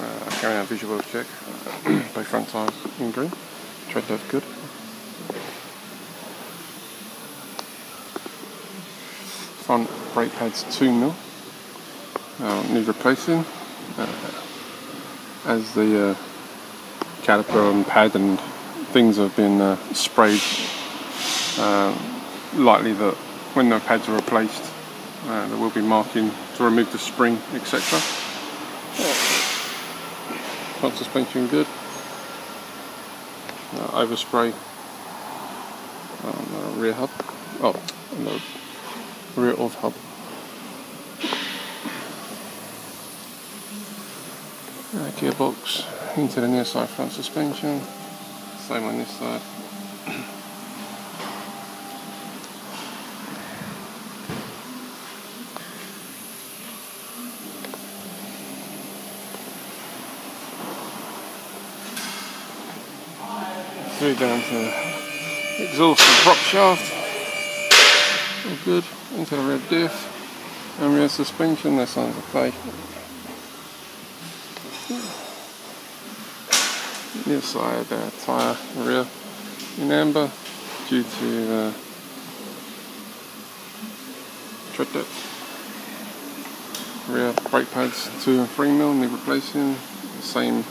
Uh, carrying out a visual check. Both front tyres in green. Tread depth good. Front brake pads 2 mil. Uh, need replacing. Uh, as the uh, caliper and pad and things have been uh, sprayed, uh, likely that when the pads are replaced, uh, there will be marking to remove the spring, etc. Front suspension good. Uh, overspray the rear hub. Oh, the rear of hub. Uh, gearbox into the near side front suspension. Same on this side. Through down to the exhaust and prop shaft. All good. Into the rear diff and rear suspension. That sounds okay. Near side uh, tyre rear in amber due to uh, tread depth. Rear brake pads 2 and 3 mil need replacing. Same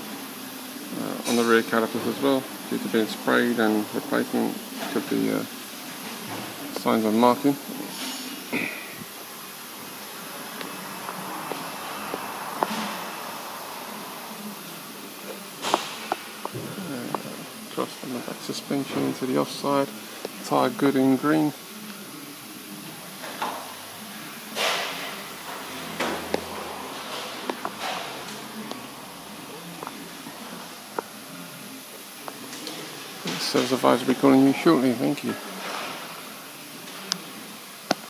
uh, on the rear calipers as well due to being sprayed and replacement could be uh, signs of marking. Cross on the back suspension to the offside, tyre good in green. Service advisor will be calling you shortly, thank you.